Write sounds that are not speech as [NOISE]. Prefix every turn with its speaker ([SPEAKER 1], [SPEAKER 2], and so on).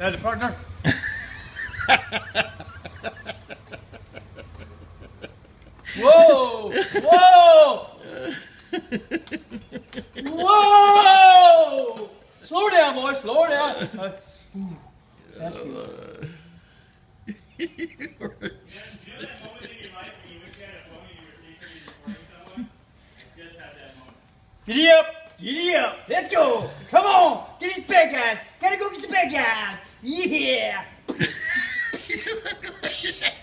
[SPEAKER 1] That's a partner. [LAUGHS] Whoa! Whoa! Whoa! Slow down, boy. Slow down. Uh, [LAUGHS] ooh, that's good. Giddy up! Giddy up! Let's go! Come on! Get these bad guys! Gotta go get the bad guys! Yeah! [LAUGHS] [LAUGHS]